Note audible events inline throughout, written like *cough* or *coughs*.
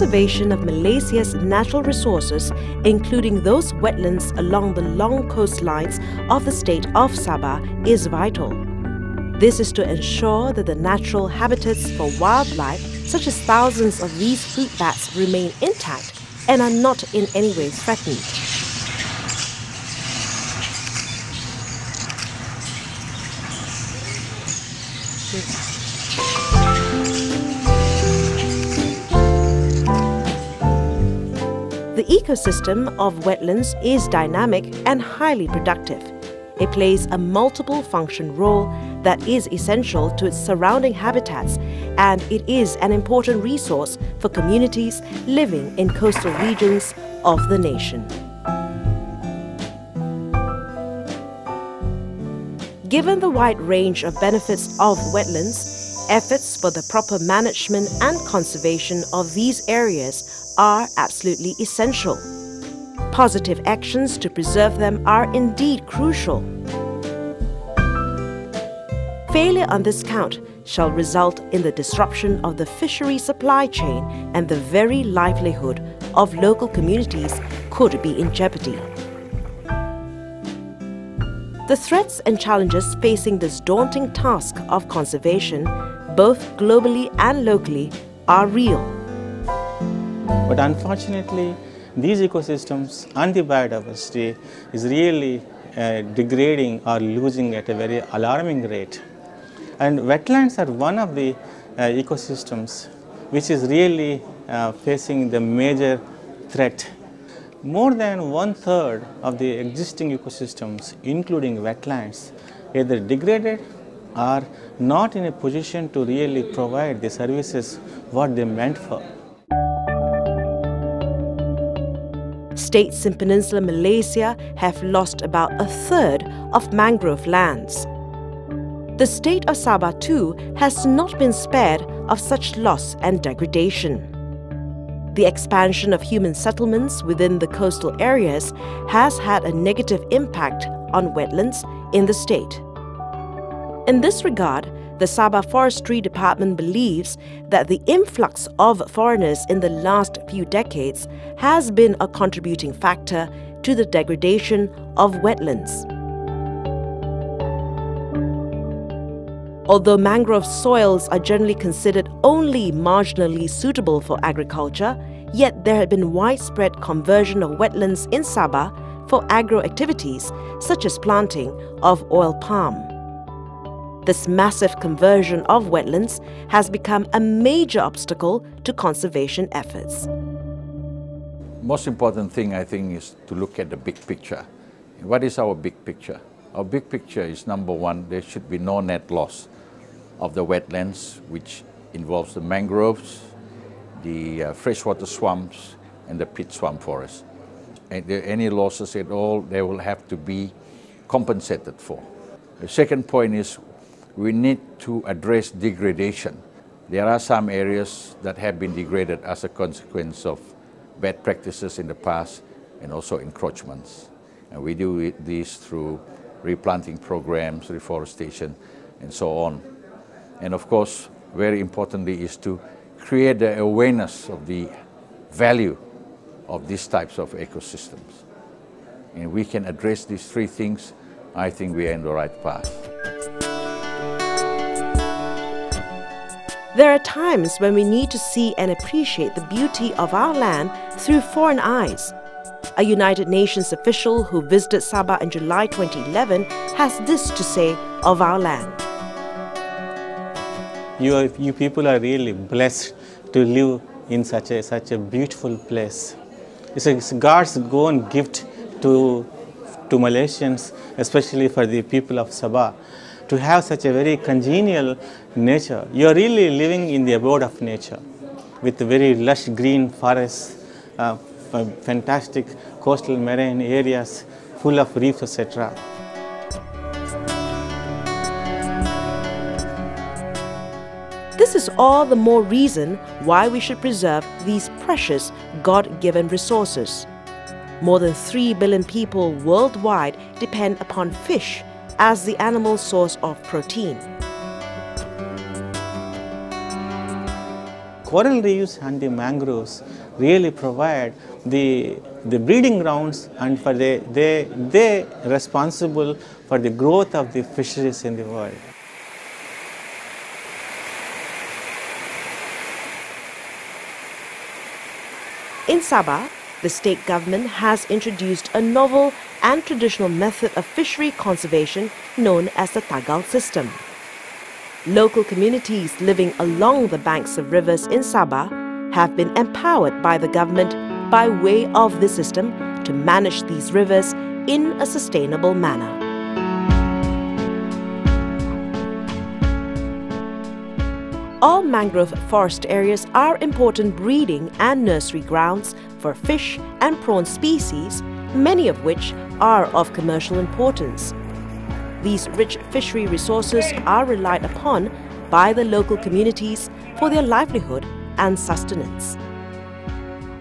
conservation of Malaysia's natural resources, including those wetlands along the long coastlines of the state of Sabah, is vital. This is to ensure that the natural habitats for wildlife, such as thousands of these fruit bats, remain intact and are not in any way threatened. The ecosystem of wetlands is dynamic and highly productive. It plays a multiple function role that is essential to its surrounding habitats and it is an important resource for communities living in coastal regions of the nation. Given the wide range of benefits of wetlands, efforts for the proper management and conservation of these areas are absolutely essential. Positive actions to preserve them are indeed crucial. Failure on this count shall result in the disruption of the fishery supply chain and the very livelihood of local communities could be in jeopardy. The threats and challenges facing this daunting task of conservation, both globally and locally, are real. But unfortunately, these ecosystems and the biodiversity is really uh, degrading or losing at a very alarming rate. And wetlands are one of the uh, ecosystems which is really uh, facing the major threat more than one third of the existing ecosystems, including wetlands, either degraded or not in a position to really provide the services what they meant for. States in Peninsular Malaysia have lost about a third of mangrove lands. The state of Sabah too has not been spared of such loss and degradation. The expansion of human settlements within the coastal areas has had a negative impact on wetlands in the state. In this regard, the Sabah Forestry Department believes that the influx of foreigners in the last few decades has been a contributing factor to the degradation of wetlands. Although mangrove soils are generally considered only marginally suitable for agriculture, yet there had been widespread conversion of wetlands in Sabah for agro activities such as planting of oil palm. This massive conversion of wetlands has become a major obstacle to conservation efforts. Most important thing I think is to look at the big picture. What is our big picture? Our big picture is number one, there should be no net loss of the wetlands, which involves the mangroves, the uh, freshwater swamps, and the peat swamp forest. And there any losses at all, they will have to be compensated for. The second point is we need to address degradation. There are some areas that have been degraded as a consequence of bad practices in the past and also encroachments. And we do this through replanting programs, reforestation, and so on. And of course, very importantly, is to create the awareness of the value of these types of ecosystems. And we can address these three things, I think we are in the right path. There are times when we need to see and appreciate the beauty of our land through foreign eyes. A United Nations official who visited Sabah in July 2011 has this to say of our land you, are, you people are really blessed to live in such a, such a beautiful place. It's, a, it's God's own gift to, to Malaysians, especially for the people of Sabah, to have such a very congenial nature. You are really living in the abode of nature with very lush green forests, uh, fantastic coastal marine areas full of reefs, etc. This is all the more reason why we should preserve these precious God given resources. More than 3 billion people worldwide depend upon fish as the animal source of protein. coral reefs and the mangroves really provide the, the breeding grounds and for the, they, they responsible for the growth of the fisheries in the world. In Sabah, the state government has introduced a novel and traditional method of fishery conservation known as the Tagal system. Local communities living along the banks of rivers in Sabah have been empowered by the government by way of this system to manage these rivers in a sustainable manner. All mangrove forest areas are important breeding and nursery grounds for fish and prawn species, many of which are of commercial importance. These rich fishery resources are relied upon by the local communities for their livelihood and sustenance.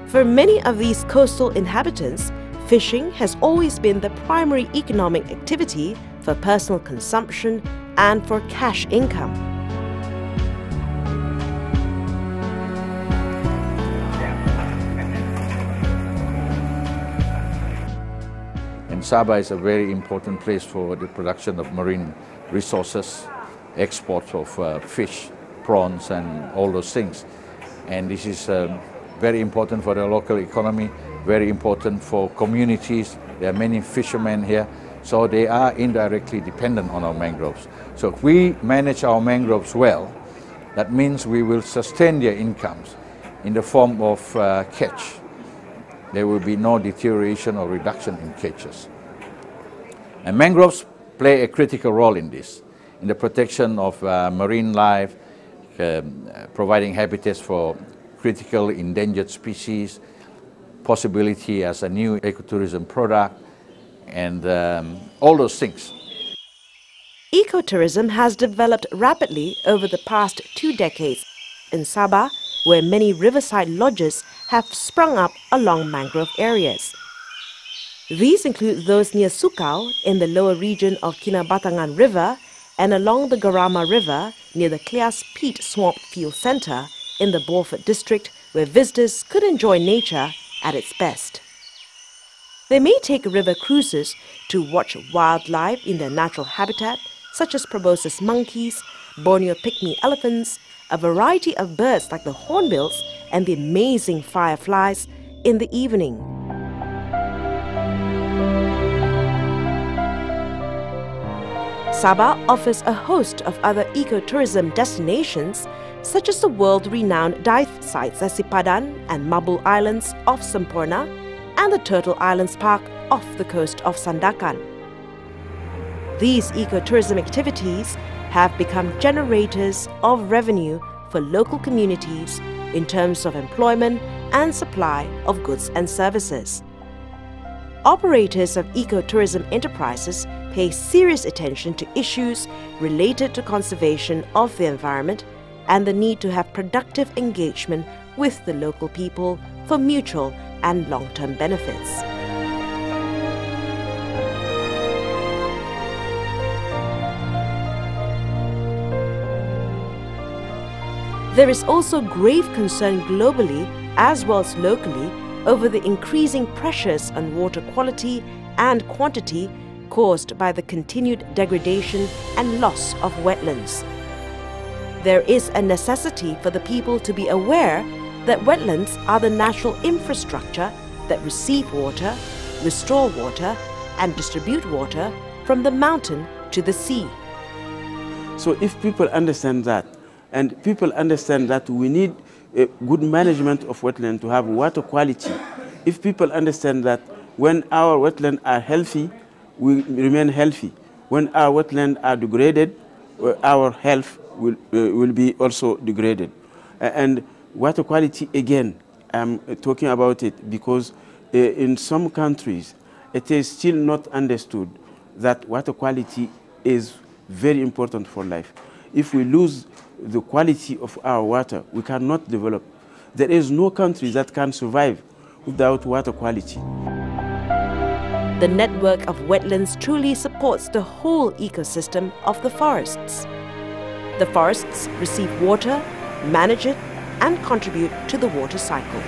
For many of these coastal inhabitants, fishing has always been the primary economic activity for personal consumption and for cash income. Sabah is a very important place for the production of marine resources, exports of uh, fish, prawns, and all those things. And this is um, very important for the local economy, very important for communities. There are many fishermen here, so they are indirectly dependent on our mangroves. So if we manage our mangroves well, that means we will sustain their incomes in the form of uh, catch. There will be no deterioration or reduction in catches. And mangroves play a critical role in this, in the protection of uh, marine life, um, providing habitats for critical endangered species, possibility as a new ecotourism product, and um, all those things. Ecotourism has developed rapidly over the past two decades in Sabah, where many riverside lodges have sprung up along mangrove areas. These include those near Sukau in the lower region of Kinabatangan River and along the Garama River near the Klias Peat Swamp Field Centre in the Beaufort district where visitors could enjoy nature at its best. They may take river cruises to watch wildlife in their natural habitat such as proboscis monkeys, Borneo pygmy elephants, a variety of birds like the hornbills and the amazing fireflies in the evening. Sabah offers a host of other ecotourism destinations, such as the world-renowned dive sites at Sipadan and Mabul Islands off Semporna, and the Turtle Islands Park off the coast of Sandakan. These ecotourism activities have become generators of revenue for local communities in terms of employment and supply of goods and services. Operators of ecotourism enterprises pay serious attention to issues related to conservation of the environment and the need to have productive engagement with the local people for mutual and long-term benefits. There is also grave concern globally as well as locally over the increasing pressures on water quality and quantity caused by the continued degradation and loss of wetlands. There is a necessity for the people to be aware that wetlands are the natural infrastructure that receive water, restore water, and distribute water from the mountain to the sea. So if people understand that, and people understand that we need a good management of wetland to have water quality, if people understand that when our wetlands are healthy, we remain healthy. When our wetlands are degraded, our health will, uh, will be also degraded. And water quality, again, I'm talking about it because uh, in some countries, it is still not understood that water quality is very important for life. If we lose the quality of our water, we cannot develop. There is no country that can survive without water quality. The network of wetlands truly supports the whole ecosystem of the forests. The forests receive water, manage it, and contribute to the water cycle.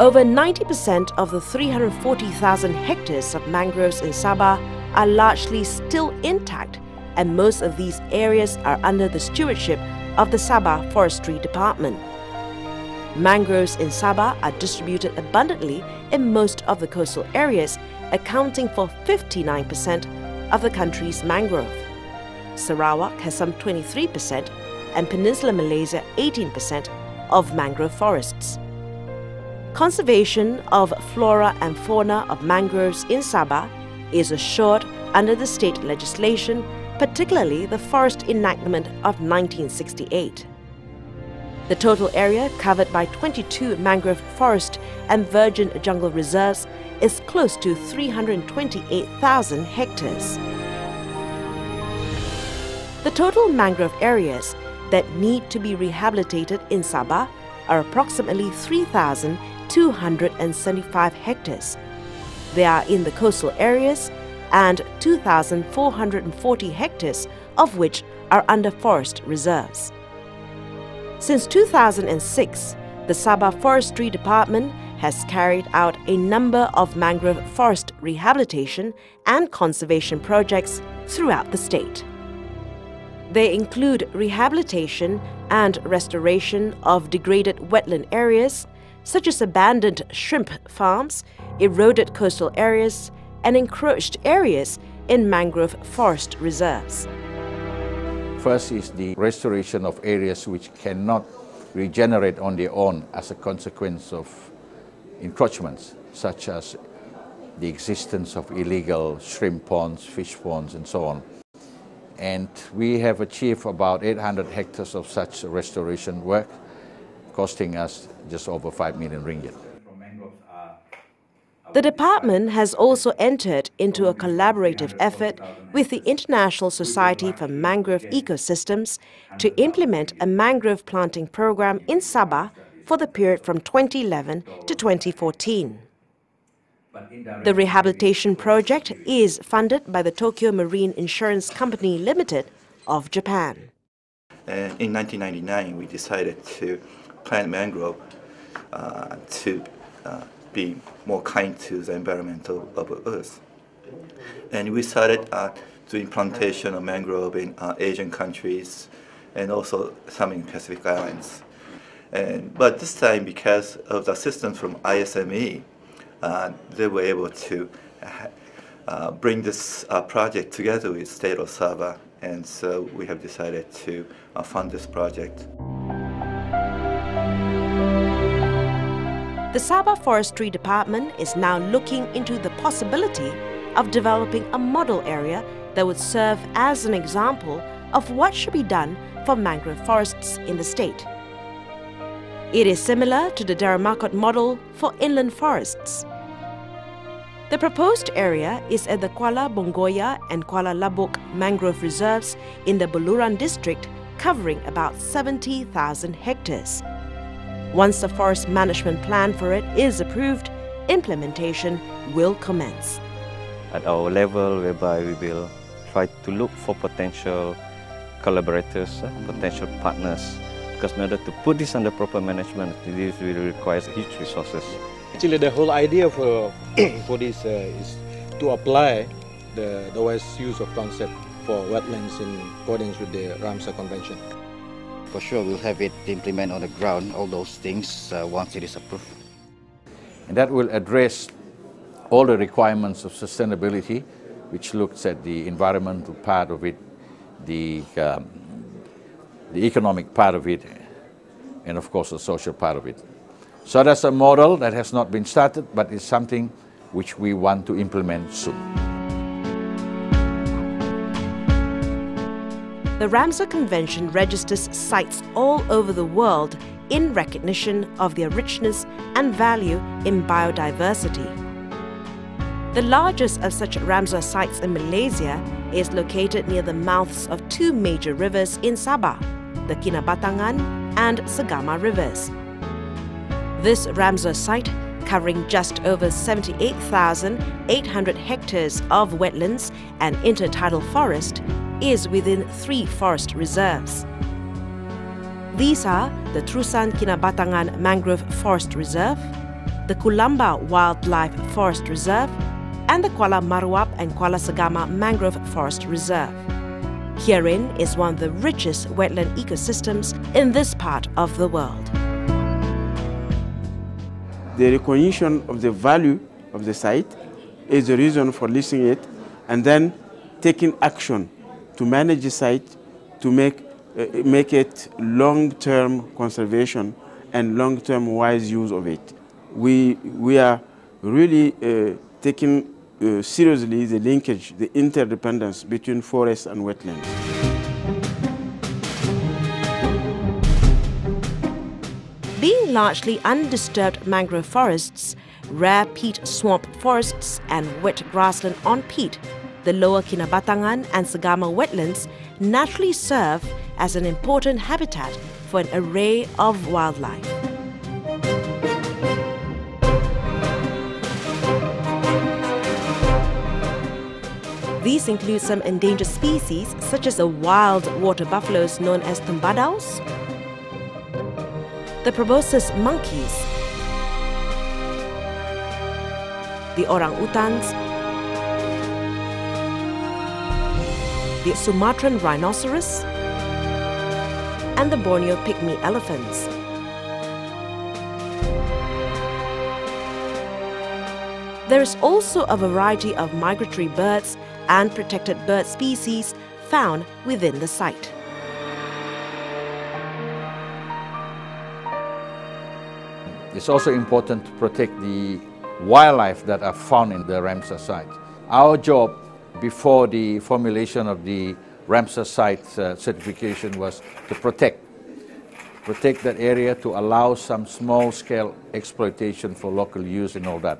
Over 90% of the 340,000 hectares of mangroves in Sabah are largely still intact, and most of these areas are under the stewardship of the Sabah Forestry Department. Mangroves in Sabah are distributed abundantly in most of the coastal areas, accounting for 59% of the country's mangrove. Sarawak has some 23%, and Peninsular Malaysia 18% of mangrove forests. Conservation of flora and fauna of mangroves in Sabah is assured under the state legislation, particularly the Forest Enactment of 1968. The total area covered by 22 mangrove forest and virgin jungle reserves is close to 328,000 hectares. The total mangrove areas that need to be rehabilitated in Sabah are approximately 3,275 hectares. They are in the coastal areas and 2,440 hectares of which are under forest reserves. Since 2006, the Sabah Forestry Department has carried out a number of mangrove forest rehabilitation and conservation projects throughout the state. They include rehabilitation and restoration of degraded wetland areas, such as abandoned shrimp farms, eroded coastal areas, and encroached areas in mangrove forest reserves. First is the restoration of areas which cannot regenerate on their own as a consequence of encroachments, such as the existence of illegal shrimp ponds, fish ponds, and so on and we have achieved about 800 hectares of such restoration work, costing us just over 5 million ringgit. The department has also entered into a collaborative effort with the International Society for Mangrove Ecosystems to implement a mangrove planting program in Sabah for the period from 2011 to 2014. The rehabilitation project is funded by the Tokio Marine Insurance Company Limited of Japan. And in 1999, we decided to plant mangrove uh, to uh, be more kind to the environmental of Earth. And we started uh, doing plantation of mangrove in uh, Asian countries and also some in Pacific Islands. And, but this time, because of the assistance from ISME, uh, they were able to uh, bring this uh, project together with State of Sabah, and so we have decided to uh, fund this project. The Sabah Forestry Department is now looking into the possibility of developing a model area that would serve as an example of what should be done for mangrove forests in the state. It is similar to the Deramakot model for inland forests. The proposed area is at the Kuala Bongoya and Kuala Labuk mangrove reserves in the Beluran district, covering about 70,000 hectares. Once the forest management plan for it is approved, implementation will commence. At our level, whereby we will try to look for potential collaborators, uh, potential partners because in order to put this under proper management, this will require huge resources. Actually, the whole idea for *coughs* for this uh, is to apply the, the wise use of concept for wetlands in accordance with the Ramsar Convention. For sure, we'll have it implement on the ground, all those things, uh, once it is approved. And that will address all the requirements of sustainability, which looks at the environmental part of it, the um, the economic part of it, and of course the social part of it. So that's a model that has not been started, but it's something which we want to implement soon. The Ramsar Convention registers sites all over the world in recognition of their richness and value in biodiversity. The largest of such Ramsar sites in Malaysia is located near the mouths of two major rivers in Sabah, the Kinabatangan and Segama rivers. This Ramsar site covering just over 78,800 hectares of wetlands and intertidal forest, is within three forest reserves. These are the Terusan Kinabatangan Mangrove Forest Reserve, the Kulamba Wildlife Forest Reserve, and the Kuala Maruap and Kuala Segama Mangrove Forest Reserve. Herein is one of the richest wetland ecosystems in this part of the world. The recognition of the value of the site is the reason for listing it and then taking action to manage the site to make, uh, make it long-term conservation and long-term wise use of it. We, we are really uh, taking uh, seriously the linkage, the interdependence between forests and wetlands. Being largely undisturbed mangrove forests, rare peat swamp forests, and wet grassland on peat, the lower Kinabatangan and Segama wetlands naturally serve as an important habitat for an array of wildlife. These include some endangered species such as the wild water buffaloes known as tembadaus, the proboscis monkeys, the orang-utans, the Sumatran rhinoceros, and the Borneo pygmy elephants. There is also a variety of migratory birds and protected bird species found within the site. It's also important to protect the wildlife that are found in the Ramsar site. Our job before the formulation of the Ramsar site uh, certification was to protect protect that area to allow some small scale exploitation for local use and all that.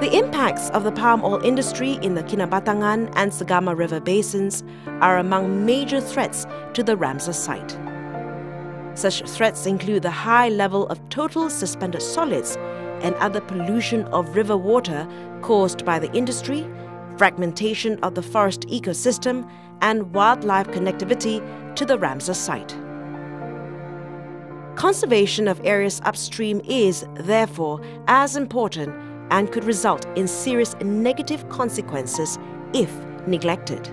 The impacts of the palm oil industry in the Kinabatangan and Segama River basins are among major threats to the Ramsar site. Such threats include the high level of total suspended solids and other pollution of river water caused by the industry, fragmentation of the forest ecosystem, and wildlife connectivity to the Ramsar site. Conservation of areas upstream is, therefore, as important and could result in serious negative consequences if neglected.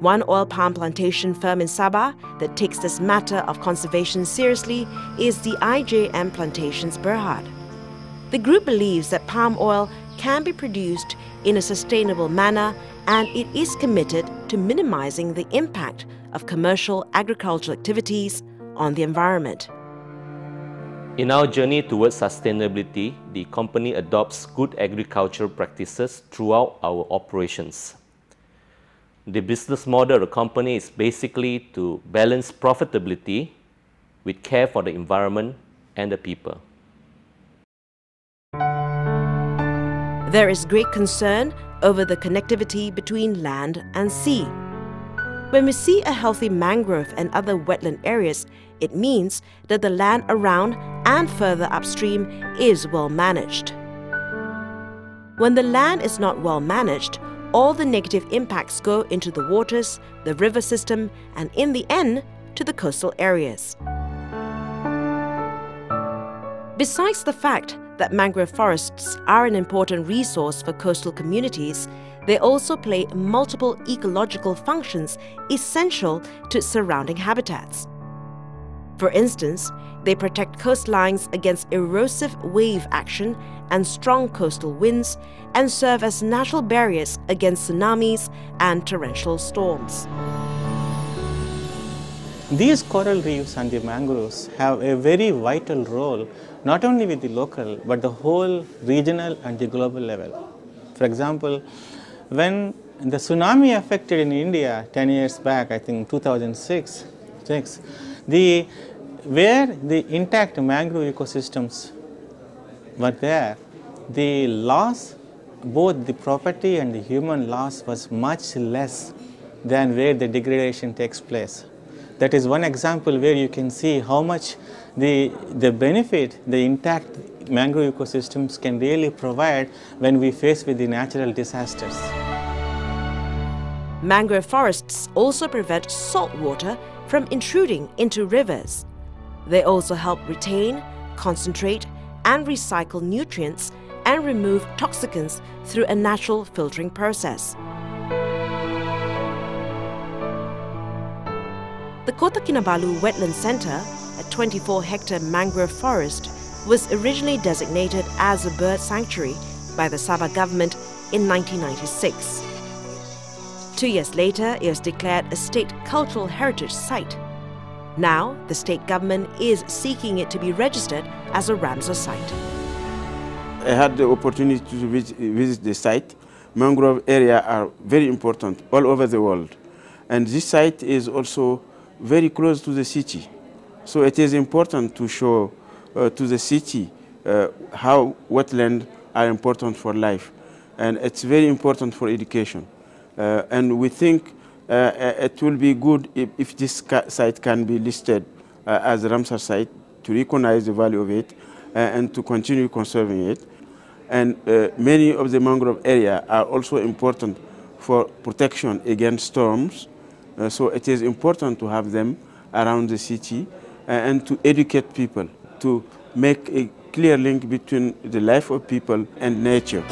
One oil palm plantation firm in Sabah that takes this matter of conservation seriously is the IJM Plantations Berhad. The group believes that palm oil can be produced in a sustainable manner and it is committed to minimizing the impact of commercial agricultural activities on the environment. In our journey towards sustainability, the company adopts good agricultural practices throughout our operations. The business model of the company is basically to balance profitability with care for the environment and the people. There is great concern over the connectivity between land and sea. When we see a healthy mangrove and other wetland areas, it means that the land around and further upstream is well managed. When the land is not well managed, all the negative impacts go into the waters, the river system, and in the end, to the coastal areas. Besides the fact that mangrove forests are an important resource for coastal communities, they also play multiple ecological functions essential to surrounding habitats. For instance, they protect coastlines against erosive wave action and strong coastal winds and serve as natural barriers against tsunamis and torrential storms. These coral reefs and the mangroves have a very vital role not only with the local but the whole regional and the global level. For example, when the tsunami affected in India 10 years back, I think 2006, six, the where the intact mangrove ecosystems were there, the loss, both the property and the human loss was much less than where the degradation takes place. that is one example where you can see how much the, the benefit the intact mangrove ecosystems can really provide when we face with the natural disasters. Mangrove forests also prevent salt water from intruding into rivers. They also help retain, concentrate, and recycle nutrients and remove toxicants through a natural filtering process. The Kota Kinabalu Wetland Centre, a 24-hectare mangrove forest, was originally designated as a bird sanctuary by the Sabah government in 1996. Two years later, it was declared a state cultural heritage site. Now, the state government is seeking it to be registered as a Ramsar site. I had the opportunity to visit the site. Mangrove area are very important all over the world. And this site is also very close to the city. So it is important to show uh, to the city uh, how wetlands are important for life. And it's very important for education. Uh, and we think uh, uh, it will be good if, if this site can be listed as a Ramsar site to recognize the value of it and to continue conserving it. And many of the mangrove area are also important for protection against storms uh, so it is important to have them around the city uh, and to educate people, to make a clear link between the life of people and nature.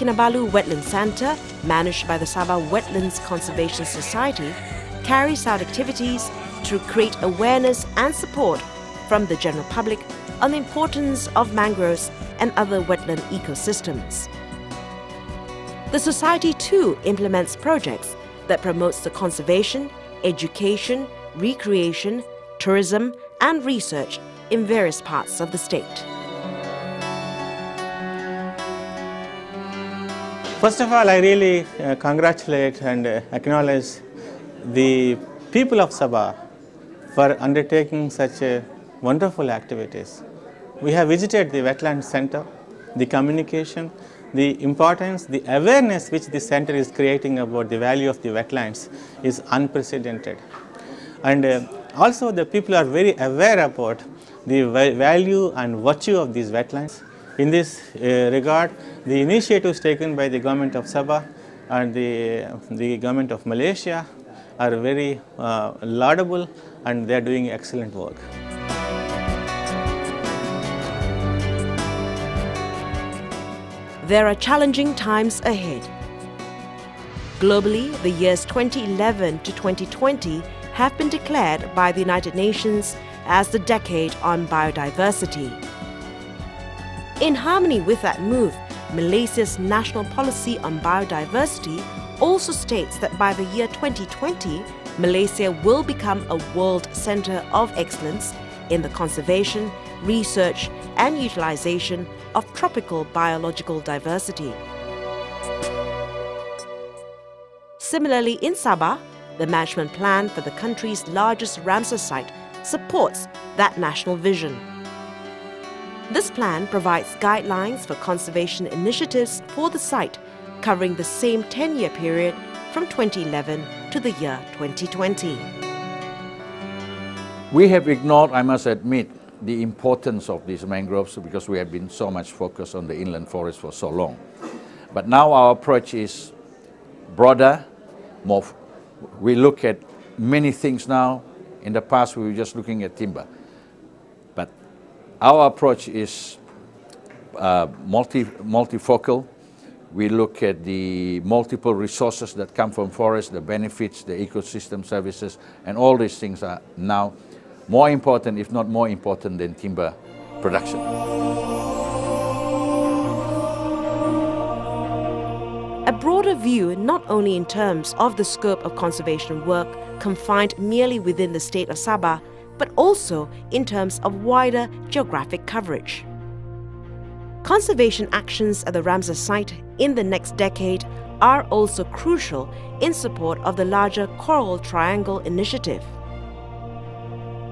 Kinabalu Wetland Centre, managed by the Sabah Wetlands Conservation Society, carries out activities to create awareness and support from the general public on the importance of mangroves and other wetland ecosystems. The Society too implements projects that promotes the conservation, education, recreation, tourism and research in various parts of the state. First of all, I really uh, congratulate and uh, acknowledge the people of Sabah for undertaking such uh, wonderful activities. We have visited the wetland center, the communication, the importance, the awareness which the center is creating about the value of the wetlands is unprecedented. And uh, also the people are very aware about the value and virtue of these wetlands in this uh, regard, the initiatives taken by the government of Sabah and the, the government of Malaysia are very uh, laudable and they are doing excellent work. There are challenging times ahead. Globally, the years 2011 to 2020 have been declared by the United Nations as the decade on biodiversity. In harmony with that move, Malaysia's national policy on biodiversity also states that by the year 2020, Malaysia will become a world center of excellence in the conservation, research, and utilization of tropical biological diversity. Similarly, in Sabah, the management plan for the country's largest Ramsar site supports that national vision. This plan provides guidelines for conservation initiatives for the site, covering the same 10 year period from 2011 to the year 2020. We have ignored, I must admit, the importance of these mangroves because we have been so much focused on the inland forest for so long. But now our approach is broader, more. We look at many things now. In the past, we were just looking at timber. Our approach is uh, multi, multifocal. We look at the multiple resources that come from forests, the benefits, the ecosystem services, and all these things are now more important, if not more important, than timber production. A broader view, not only in terms of the scope of conservation work confined merely within the state of Sabah, but also in terms of wider geographic coverage. Conservation actions at the Ramsar site in the next decade are also crucial in support of the larger Coral Triangle initiative.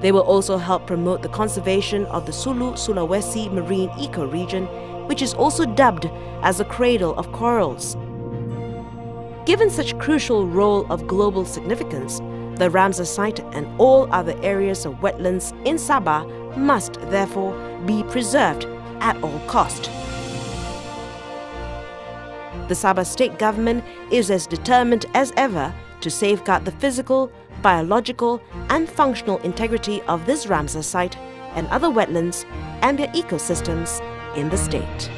They will also help promote the conservation of the Sulu Sulawesi marine ecoregion, which is also dubbed as the cradle of corals. Given such crucial role of global significance, the Ramsar site and all other areas of wetlands in Sabah must therefore be preserved at all cost. The Sabah state government is as determined as ever to safeguard the physical, biological and functional integrity of this Ramsar site and other wetlands and their ecosystems in the state.